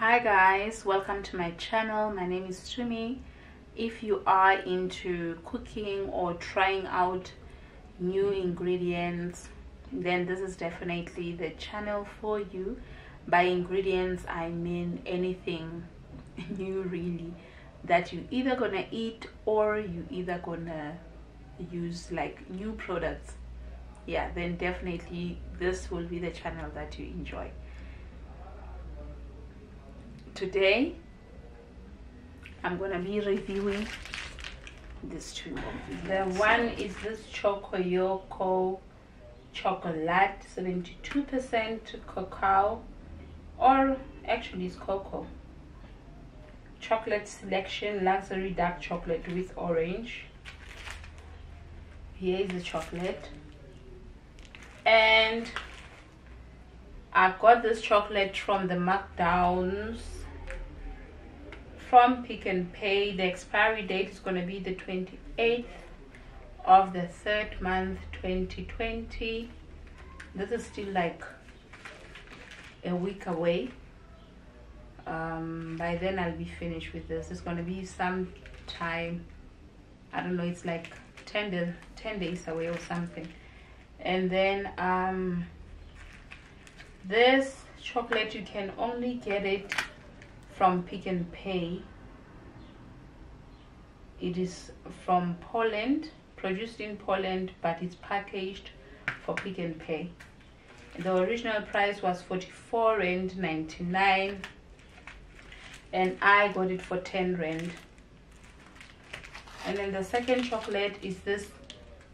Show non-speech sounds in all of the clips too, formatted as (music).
hi guys welcome to my channel. My name is Tumi if you are into cooking or trying out new ingredients then this is definitely the channel for you. By ingredients I mean anything (laughs) new really that you either gonna eat or you either gonna use like new products. Yeah then definitely this will be the channel that you enjoy today I'm gonna be reviewing these two the one is this Chocoyoco chocolate 72% cacao or actually it's cocoa. Chocolate selection luxury dark chocolate with orange. Here is the chocolate. And I got this chocolate from the markdowns from Pick n Pay. The expiry date is going to be the 28th of the third month 2020. This is still like a week away. Um, by then I'll be finished with this. It's going to be some time. I don't know. It's like 10, days, 10 days away or something. And then um, this chocolate you can only get it from Pick n Pay. It is from Poland, produced in Poland, but it's packaged for Pick n Pay. The original price was 44 rand 99 and I got it for 10 rand. And then the second chocolate is this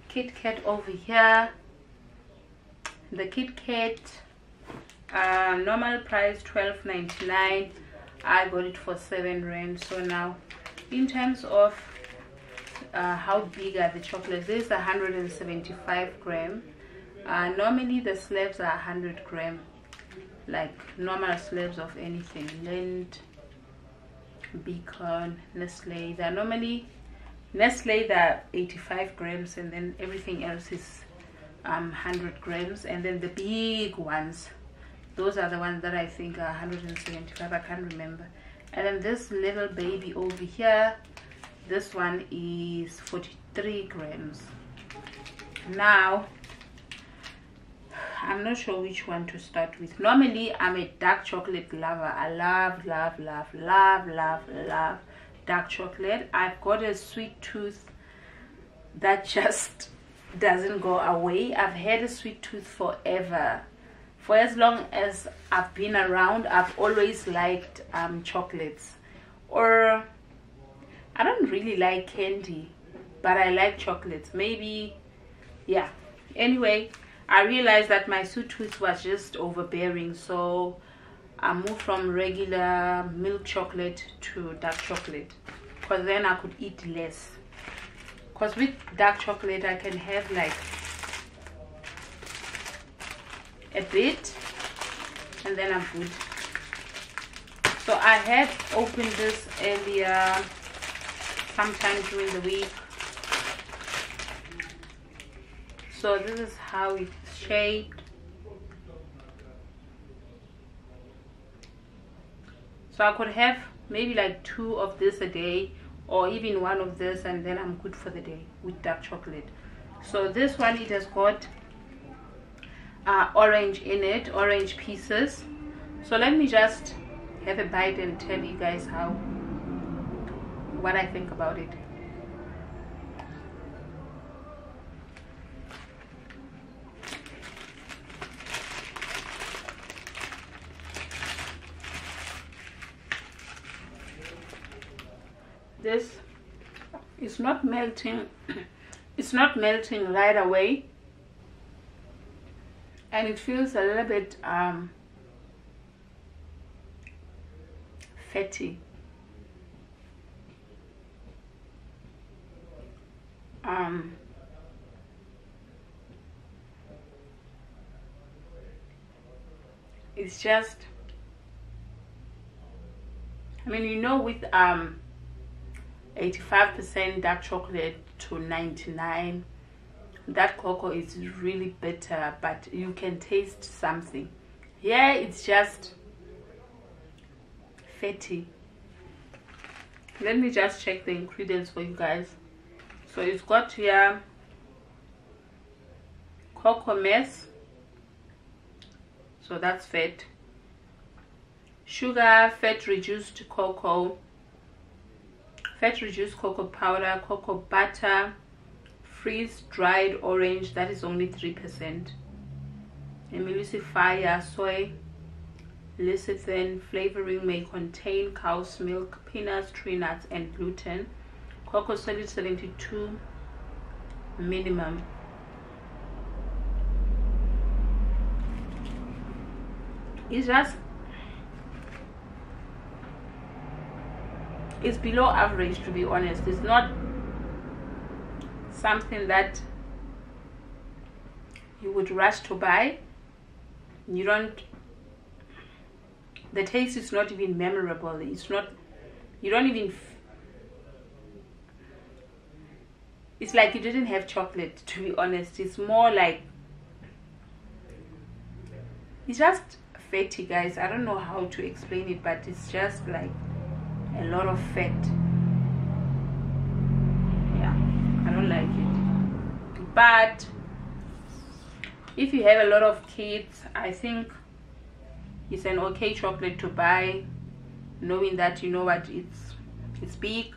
Kit Kat over here. The Kit Kat uh, normal price 12.99 I got it for 7 rand. So now in terms of uh, how big are the chocolates this is 175 gram. Uh, normally the slabs are 100 gram like normal slabs of anything. Lindt beacon nestle. They're normally nestle they're 85 grams and then everything else is um, 100 grams. And then the big ones those are the ones that I think are 175 I can't remember. And then this little baby over here this one is 43 grams. Now I'm not sure which one to start with. Normally I'm a dark chocolate lover. I love love love love love love dark chocolate. I've got a sweet tooth that (laughs) just doesn't go away. I've had a sweet tooth forever for as long as I've been around, I've always liked um, chocolates. Or I don't really like candy, but I like chocolates. Maybe, yeah. Anyway, I realized that my sweet tooth was just overbearing, so I moved from regular milk chocolate to dark chocolate, because then I could eat less. Because with dark chocolate, I can have like a bit and then I'm good. So I had opened this earlier sometime during the week. So this is how it's shaped. So I could have maybe like two of this a day or even one of this and then I'm good for the day with dark chocolate. So this one it has got uh, orange in it orange pieces. So let me just have a bite and tell you guys how what I think about it. This is not melting (coughs) it's not melting right away and it feels a little bit um, fatty. Um, it's just I mean you know with um 85% dark chocolate to 99 that cocoa is really bitter but you can taste something. Here it's just fatty. Let me just check the ingredients for you guys. So it's got here cocoa mass. So that's fat. Sugar fat reduced cocoa. Fat reduced cocoa powder cocoa butter freeze dried orange that is only three percent. Emulsifier soy lecithin flavoring may contain cow's milk peanuts tree nuts and gluten. Cocoa solid 72 minimum. It's just it's below average to be honest. It's not something that you would rush to buy. You don't the taste is not even memorable. It's not you don't even it's like you didn't have chocolate to be honest. It's more like it's just fatty guys. I don't know how to explain it but it's just like a lot of fat yeah i don't like it. But if you have a lot of kids i think it's an okay chocolate to buy knowing that you know what it's it's big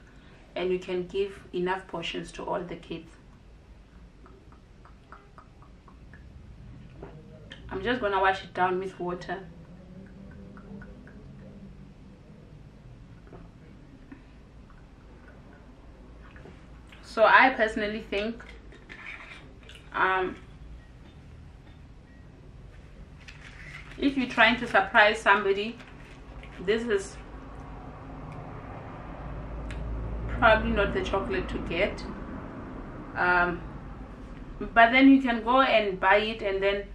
and you can give enough portions to all the kids. I'm just gonna wash it down with water so I personally think um, if you're trying to surprise somebody this is probably not the chocolate to get. Um, but then you can go and buy it and then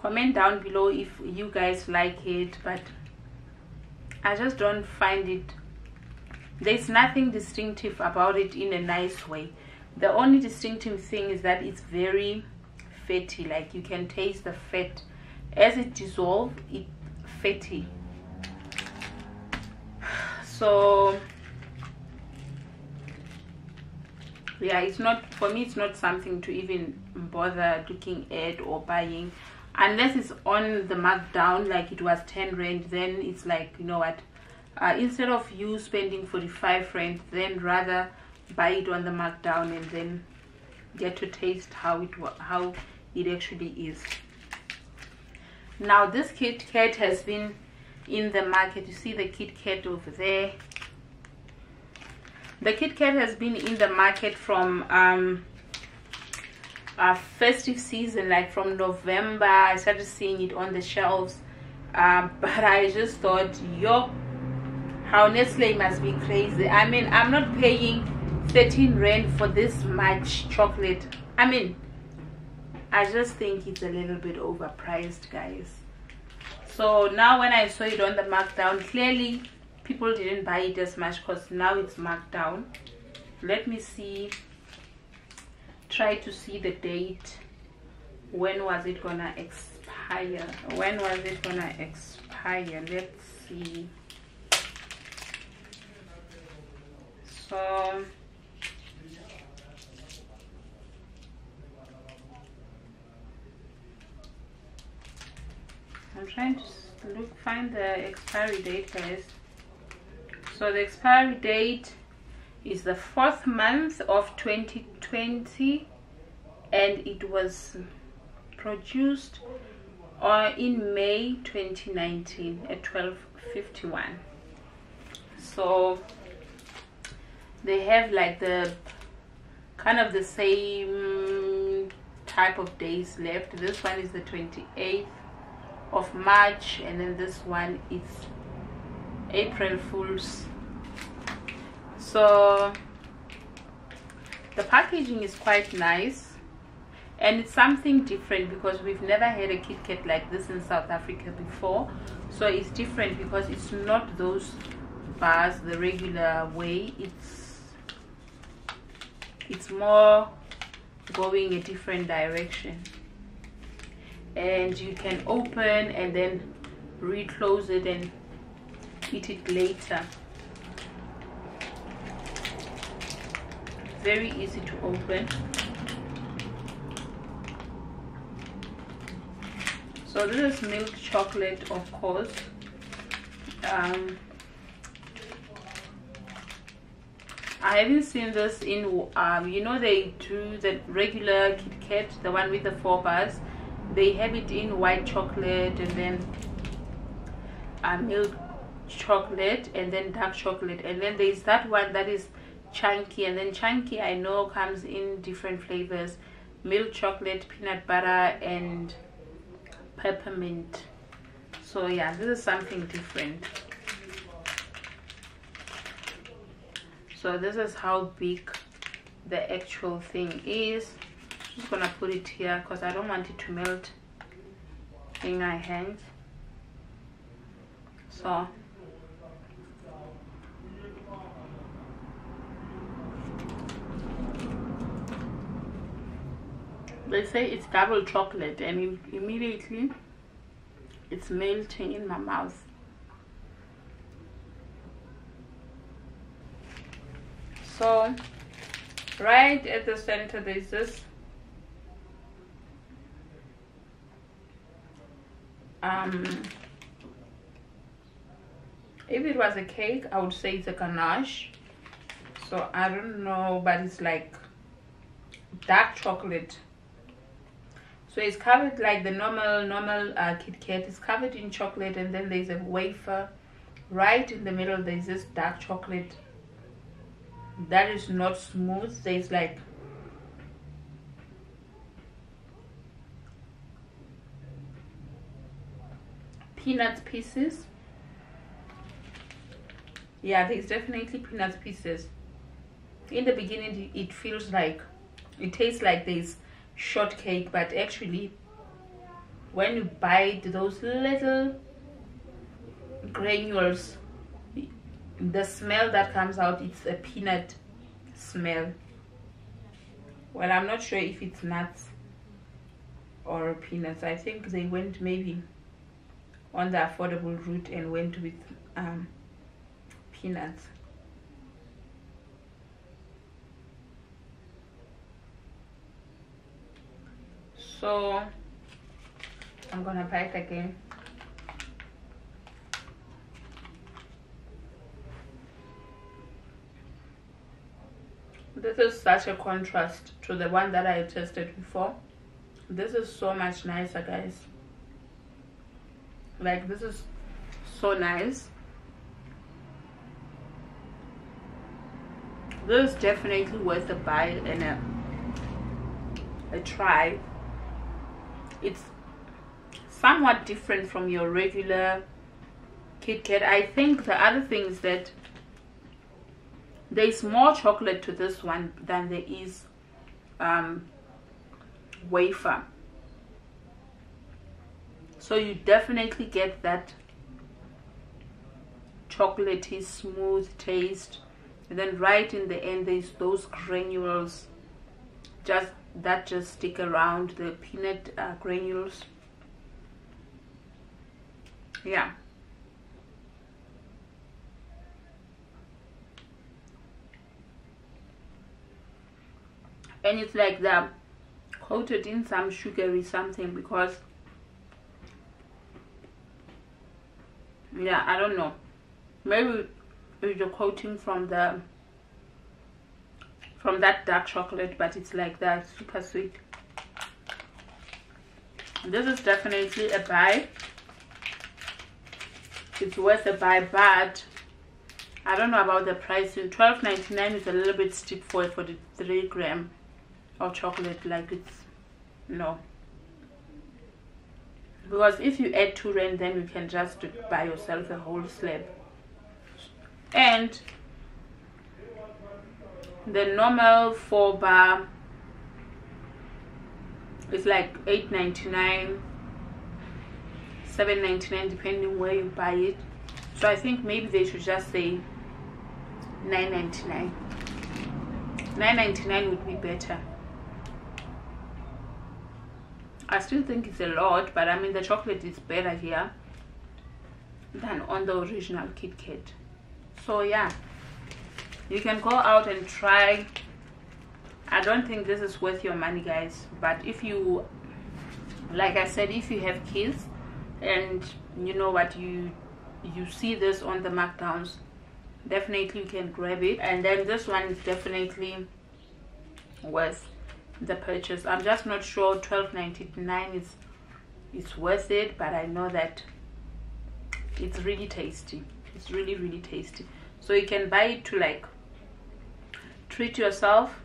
comment down below if you guys like it but I just don't find it there's nothing distinctive about it in a nice way the only distinctive thing is that it's very fatty like you can taste the fat. As it dissolves it fatty. So yeah it's not for me it's not something to even bother looking at or buying. Unless it's on the markdown like it was 10 rand then it's like you know what? Uh, instead of you spending 45 rand then rather buy it on the markdown and then get to taste how it how it actually is. Now this kit kat has been in the market. You see the kit kat over there. The kit kat has been in the market from um uh, festive season like from november. I started seeing it on the shelves um, (laughs) but i just thought yo how nestle must be crazy. I mean i'm not paying 13 rand for this much chocolate. I mean i just think it's a little bit overpriced guys. So now when i saw it on the markdown clearly people didn't buy it as much because now it's marked down let me see. Try to see the date. When was it gonna expire? When was it gonna expire? Let's see. So I'm trying to look find the expiry date guys so the expiry date is the fourth month of 2020 and it was produced uh, in May 2019 at 12:51 so they have like the kind of the same type of days left. This one is the 28th of March and then this one is April Fools. So the packaging is quite nice and it's something different because we've never had a Kit Kat like this in South Africa before. So it's different because it's not those bars the regular way. It's it's more going a different direction and you can open and then reclose it and eat it later. Very easy to open. So this is milk chocolate of course. Um, I haven't seen this in um, you know they do the regular Kit Kat the one with the four bars they have it in white chocolate and then uh, milk chocolate and then dark chocolate. And then there's that one that is chunky and then chunky I know comes in different flavors. Milk chocolate peanut butter and peppermint. So yeah this is something different. So this is how big the actual thing is just gonna put it here because I don't want it to melt in my hands. So. They say it's double chocolate and immediately it's melting in my mouth. So right at the center there's this um if it was a cake i would say it's a ganache. So i don't know but it's like dark chocolate. So it's covered like the normal normal uh, Kit Kat. It's covered in chocolate and then there's a wafer. Right in the middle there's this dark chocolate. That is not smooth. There's like peanut pieces. Yeah there's definitely peanut pieces. In the beginning it feels like it tastes like this shortcake but actually when you bite those little granules the smell that comes out it's a peanut smell. Well i'm not sure if it's nuts or peanuts. I think they went maybe on the affordable route and went with um, peanuts. So I'm gonna bite again. This is such a contrast to the one that I tested before. This is so much nicer guys like this is so nice this is definitely worth a buy and a, a try it's somewhat different from your regular Kit Kat. I think the other thing is that there's more chocolate to this one than there is um, wafer. So you definitely get that chocolatey smooth taste. And then right in the end there's those granules. Just that just stick around the peanut uh, granules. Yeah. And it's like the coated in some sugary something because yeah I don't know. Maybe it's the coating from the from that dark chocolate but it's like that super sweet. This is definitely a buy. It's worth a buy but I don't know about the pricing 12.99 is a little bit steep for a 43 gram of chocolate. Like it's no because if you add two rand then you can just buy yourself a whole slab. And the normal 4 bar is like 8.99 7.99 depending where you buy it. So i think maybe they should just say 9.99 9.99 would be better i still think it's a lot but i mean the chocolate is better here than on the original Kit Kat. So yeah. You can go out and try. I don't think this is worth your money guys but if you like I said if you have kids and you know what you you see this on the markdowns definitely you can grab it. And then this one is definitely worth the purchase. I'm just not sure 12.99 is it's worth it but i know that it's really tasty. It's really really tasty. So you can buy it to like treat yourself.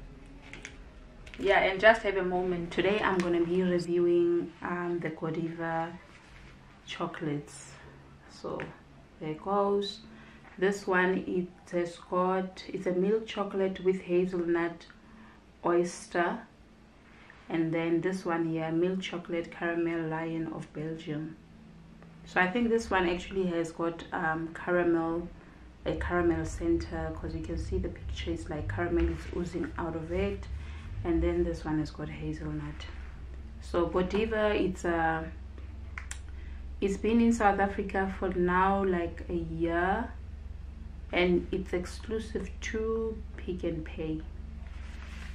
Yeah and just have a moment. Today i'm to be reviewing um, the godiva chocolates. So there goes. This one it has got it's a milk chocolate with hazelnut oyster and then this one here milk chocolate caramel lion of belgium. So i think this one actually has got um, caramel a caramel center because you can see the picture is like caramel is oozing out of it. And then this one has got hazelnut. So godiva it's a it's been in south africa for now like a year and it's exclusive to pick n pay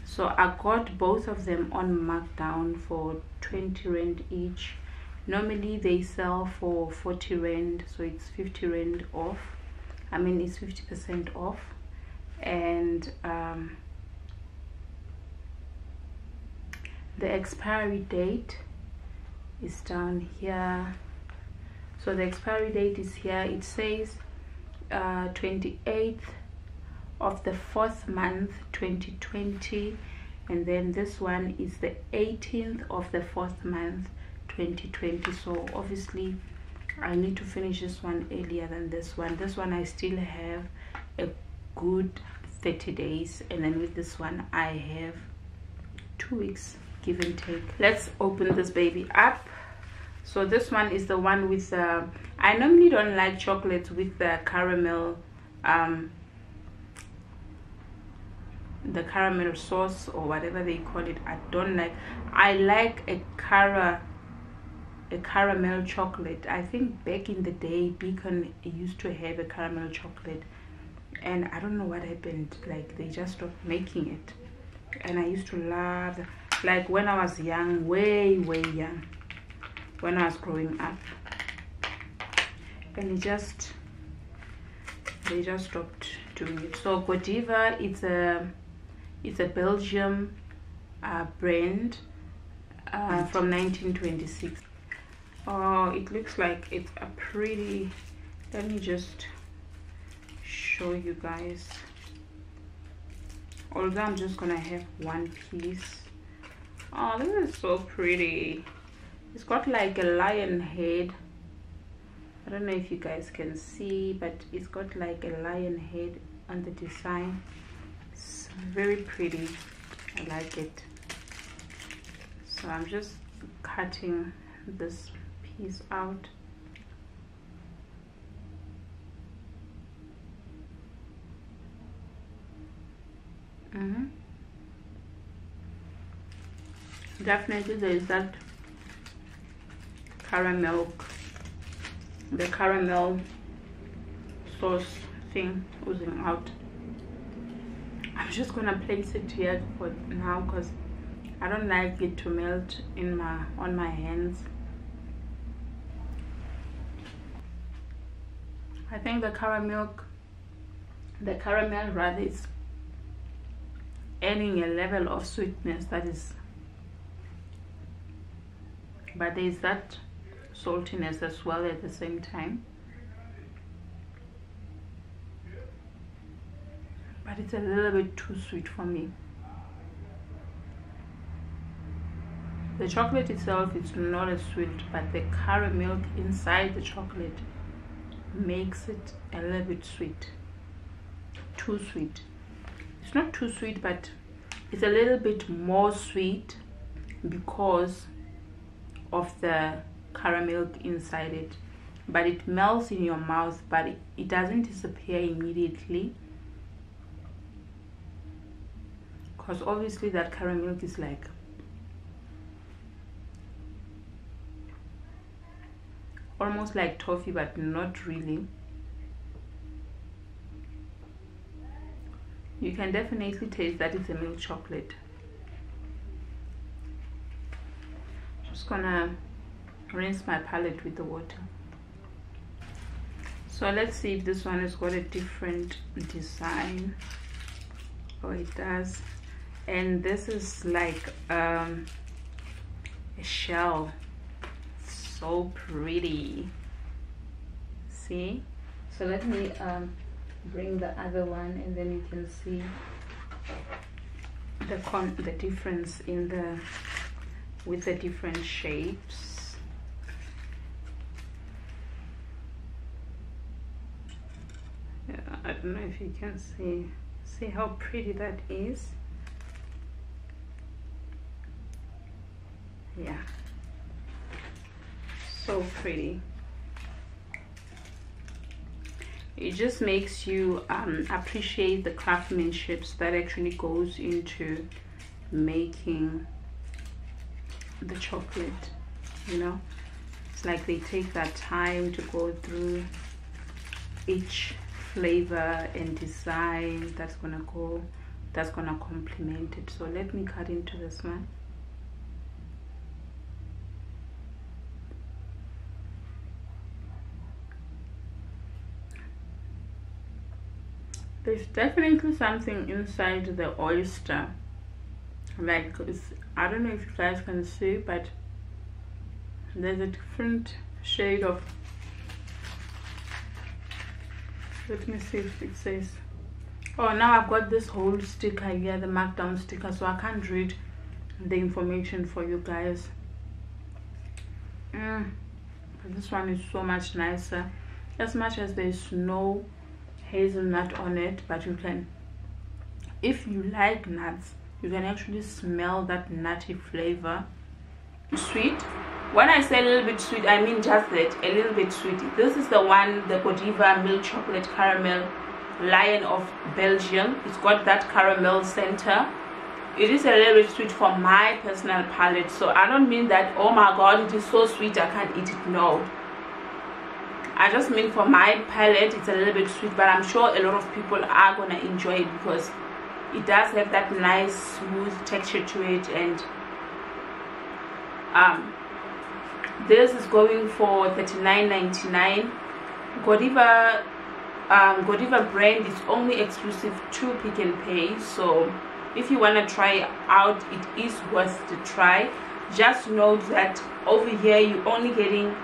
so i got both of them on markdown for 20 rand each. Normally they sell for 40 rand so it's 50 rand off. I mean it's 50 percent off. And um, the expiry date is down here. So the expiry date is here. It says uh, 28th of the fourth month 2020 and then this one is the 18th of the fourth month 2020 so obviously I need to finish this one earlier than this one. This one I still have a good 30 days and then with this one I have two weeks give and take. Let's open this baby up. So this one is the one with uh, I normally don't like chocolates with the caramel um, the caramel sauce or whatever they call it I don't like I like a cara a caramel chocolate. I think back in the day Beacon used to have a caramel chocolate and I don't know what happened like they just stopped making it. And I used to love like when I was young way way young when I was growing up. And it just they just stopped doing it. So Godiva it's a it's a Belgium uh, brand uh, from 1926 oh it looks like it's a pretty let me just show you guys. Although I'm just gonna have one piece. Oh this is so pretty. It's got like a lion head. I don't know if you guys can see but it's got like a lion head on the design very pretty. I like it. So I'm just cutting this piece out. Mm -hmm. definitely there is that caramel the caramel sauce thing oozing out just gonna place it here for now because i don't like it to melt in my on my hands. I think the caramel the caramel rather is adding a level of sweetness that is but there's that saltiness as well at the same time but it's a little bit too sweet for me. The chocolate itself is not as sweet but the caramel inside the chocolate makes it a little bit sweet. Too sweet. It's not too sweet but it's a little bit more sweet because of the caramel inside it. But it melts in your mouth but it doesn't disappear immediately because obviously that caramel is like almost like toffee but not really. You can definitely taste that it's a milk chocolate. Just gonna rinse my palette with the water. So let's see if this one has got a different design oh it does and this is like um, a shell. So pretty. See? So let me um, bring the other one and then you can see the con the difference in the with the different shapes. Yeah, I don't know if you can see see how pretty that is yeah. So pretty. It just makes you um, appreciate the craftsmanship that actually goes into making the chocolate you know? It's like they take that time to go through each flavor and design that's gonna go that's gonna complement it. So let me cut into this one there's definitely something inside the oyster. Like I don't know if you guys can see but there's a different shade of let me see if it says oh now I've got this whole sticker here the markdown sticker so I can't read the information for you guys. Mm, this one is so much nicer. As much as there's no hazelnut on it but you can if you like nuts you can actually smell that nutty flavor. Sweet. When i say a little bit sweet i mean just that a little bit sweet. This is the one the godiva milk chocolate caramel lion of belgium. It's got that caramel center. It is a little bit sweet for my personal palate so i don't mean that oh my god it is so sweet i can't eat it. No I just mean for my palate it's a little bit sweet but I'm sure a lot of people are gonna enjoy it because it does have that nice smooth texture to it. And um, this is going for 39.99 Godiva um, Godiva brand is only exclusive to Pick n Pay. So if you want to try out it is worth the try. Just note that over here you're only getting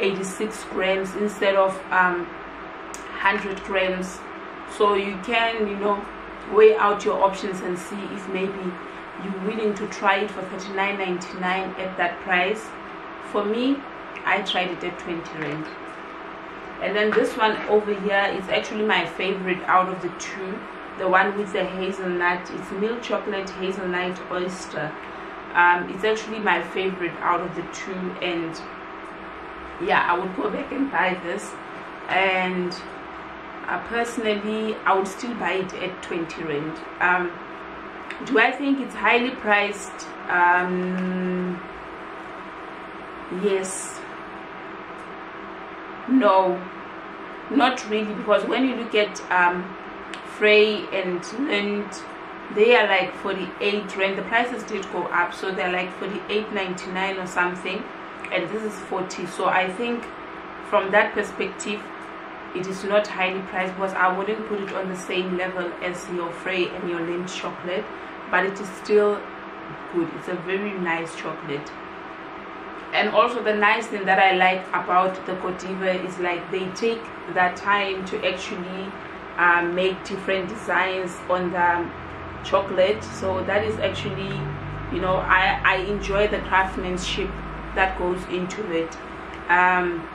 86 grams instead of um, 100 grams. So you can you know weigh out your options and see if maybe you're willing to try it for 39.99 at that price. For me i tried it at 20 rand. And then this one over here is actually my favorite out of the two the one with the hazelnut. It's milk chocolate hazelnut oyster. Um, it's actually my favorite out of the two and yeah i would go back and buy this. And uh, personally i would still buy it at 20 rand. Um, do i think it's highly priced? Um, yes. No. Not really because when you look at um, frey and Lindt, they are like 48 rand. The prices did go up so they're like 48.99 or something and this is 40 so i think from that perspective it is not highly priced because i wouldn't put it on the same level as your frey and your Lindt chocolate but it is still good. It's a very nice chocolate. And also the nice thing that i like about the godiva is like they take that time to actually uh, make different designs on the chocolate. So that is actually you know i i enjoy the craftsmanship that goes into it. Um,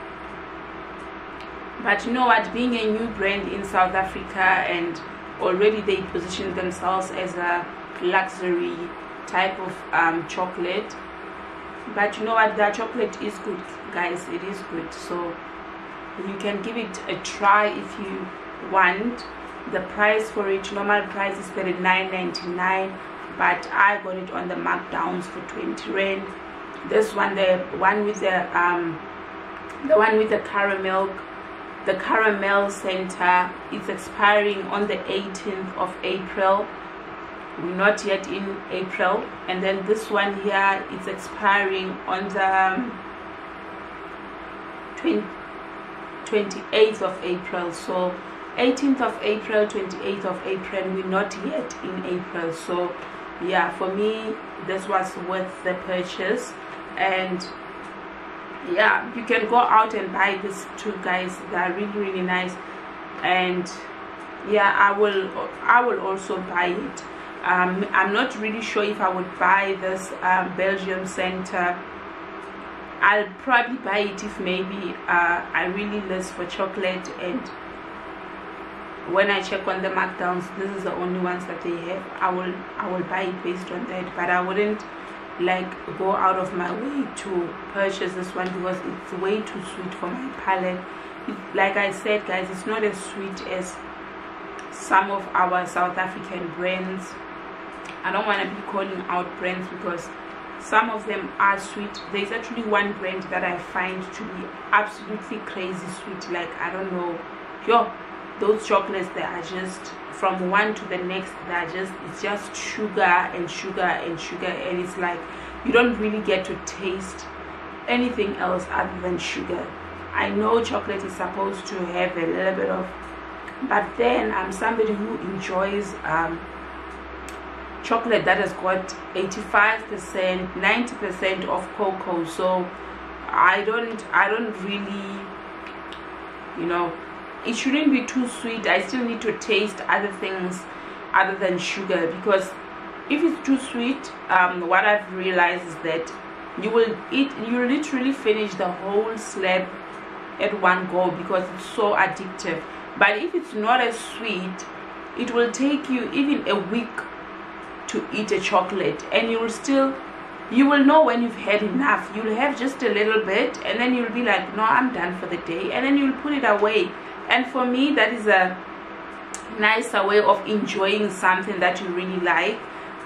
but you know what? Being a new brand in south africa and already they position themselves as a luxury type of um, chocolate. But you know what? That chocolate is good guys. It is good. So you can give it a try if you want. The price for it normal price is 39.99 but i got it on the markdowns for 20 rand this one the one with the um the one with the caramel the caramel center it's expiring on the 18th of april. We're not yet in april. And then this one here is expiring on the 20, 28th of april. So 18th of april 28th of april we're not yet in april. So yeah for me this was worth the purchase and yeah you can go out and buy these two guys. They're really really nice. And yeah i will i will also buy it. Um, i'm not really sure if i would buy this um, belgium center. I'll probably buy it if maybe uh, i really list for chocolate and when i check on the markdowns this is the only ones that they have. I will i will buy it based on that. But i wouldn't like go out of my way to purchase this one because it's way too sweet for my palate. Like i said guys it's not as sweet as some of our south african brands. I don't want to be calling out brands because some of them are sweet. There's actually one brand that i find to be absolutely crazy sweet. Like i don't know. Yo those chocolates they are just from one to the next they're just it's just sugar and sugar and sugar and it's like you don't really get to taste anything else other than sugar. I know chocolate is supposed to have a little bit of but then i'm somebody who enjoys um, chocolate that has got 85 percent 90 percent of cocoa so i don't i don't really you know it shouldn't be too sweet. I still need to taste other things other than sugar because if it's too sweet um, what i've realized is that you will eat you literally finish the whole slab at one go because it's so addictive. But if it's not as sweet it will take you even a week to eat a chocolate and you will still you will know when you've had enough. You'll have just a little bit and then you'll be like no i'm done for the day. And then you'll put it away and for me that is a nicer way of enjoying something that you really like.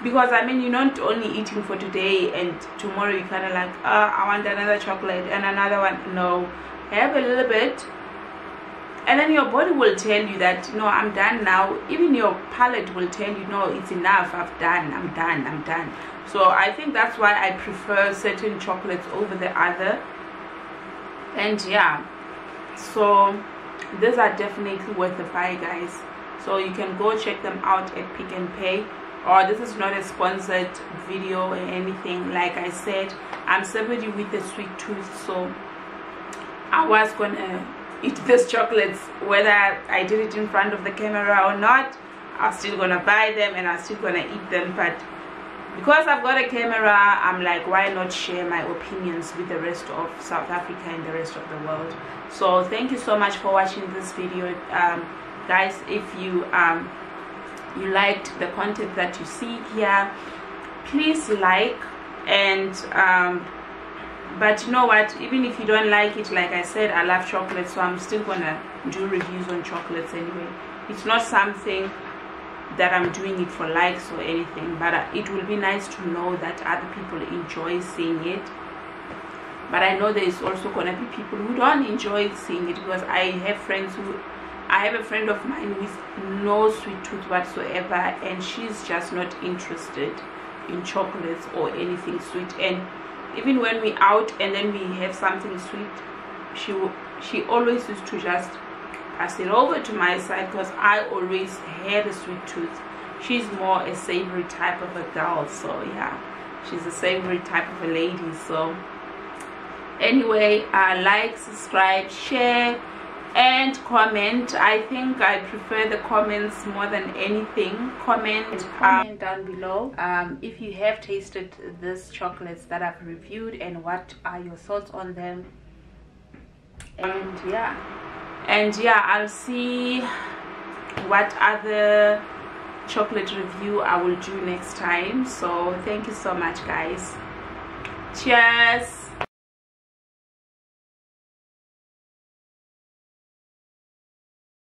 Because i mean you're not only eating for today and tomorrow you kind of like uh, i want another chocolate and another one. No have a little bit. And then your body will tell you that no i'm done now. Even your palate will tell you no it's enough. I've done. I'm done. I'm done. So i think that's why i prefer certain chocolates over the other. And yeah. So these are definitely worth the buy guys. So you can go check them out at pick n pay. Or this is not a sponsored video or anything. Like i said i'm somebody with a sweet tooth so i was gonna eat these chocolates whether i did it in front of the camera or not. I'm still gonna buy them and i'm still gonna eat them but because I've got a camera, I'm like, why not share my opinions with the rest of South Africa and the rest of the world? So thank you so much for watching this video, um, guys. If you um, you liked the content that you see here, please like and um, but you know what? Even if you don't like it, like I said, I love chocolate, so I'm still gonna do reviews on chocolates anyway. It's not something that I'm doing it for likes or anything but it will be nice to know that other people enjoy seeing it. But I know there is also gonna be people who don't enjoy seeing it because I have friends who I have a friend of mine with no sweet tooth whatsoever and she's just not interested in chocolates or anything sweet. And even when we out and then we have something sweet she she always used to just pass it over to my side because I always had a sweet tooth. She's more a savory type of a girl, so yeah, she's a savory type of a lady. So anyway, uh, like, subscribe, share, and comment. I think I prefer the comments more than anything. Comment, comment down below um, if you have tasted these chocolates that I've reviewed and what are your thoughts on them. And yeah. And yeah i'll see what other chocolate review i will do next time. So thank you so much guys. Cheers